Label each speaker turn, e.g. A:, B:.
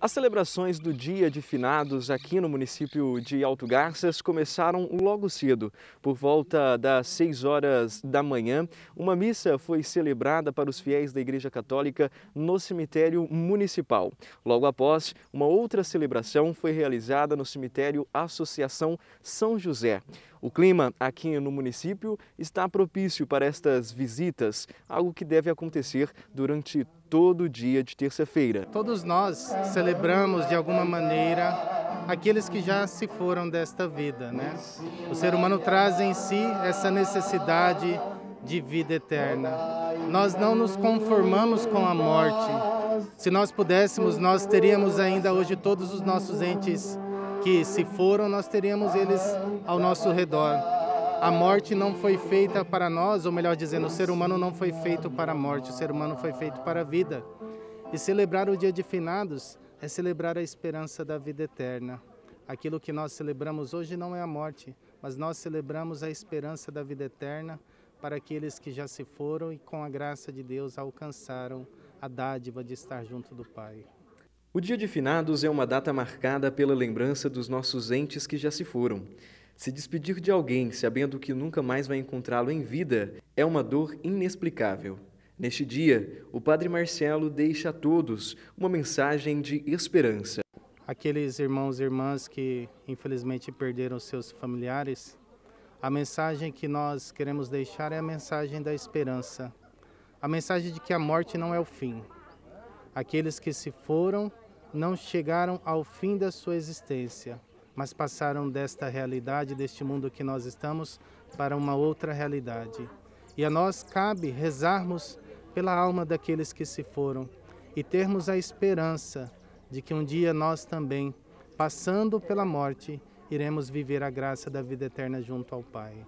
A: As celebrações do Dia de Finados aqui no município de Alto Garças começaram logo cedo. Por volta das 6 horas da manhã, uma missa foi celebrada para os fiéis da Igreja Católica no cemitério municipal. Logo após, uma outra celebração foi realizada no cemitério Associação São José. O clima aqui no município está propício para estas visitas, algo que deve acontecer durante todo o dia de terça-feira.
B: Todos nós celebramos de alguma maneira aqueles que já se foram desta vida, né? O ser humano traz em si essa necessidade de vida eterna. Nós não nos conformamos com a morte. Se nós pudéssemos, nós teríamos ainda hoje todos os nossos entes que se foram, nós teríamos eles ao nosso redor. A morte não foi feita para nós, ou melhor dizendo, o ser humano não foi feito para a morte, o ser humano foi feito para a vida. E celebrar o dia de finados é celebrar a esperança da vida eterna. Aquilo que nós celebramos hoje não é a morte, mas nós celebramos a esperança da vida eterna para aqueles que já se foram e com a graça de Deus alcançaram a dádiva de estar junto do Pai.
A: O Dia de Finados é uma data marcada pela lembrança dos nossos entes que já se foram. Se despedir de alguém sabendo que nunca mais vai encontrá-lo em vida é uma dor inexplicável. Neste dia, o Padre Marcelo deixa a todos uma mensagem de esperança.
B: Aqueles irmãos e irmãs que infelizmente perderam seus familiares, a mensagem que nós queremos deixar é a mensagem da esperança. A mensagem de que a morte não é o fim. Aqueles que se foram não chegaram ao fim da sua existência mas passaram desta realidade, deste mundo que nós estamos, para uma outra realidade. E a nós cabe rezarmos pela alma daqueles que se foram e termos a esperança de que um dia nós também, passando pela morte, iremos viver a graça da vida eterna junto ao Pai.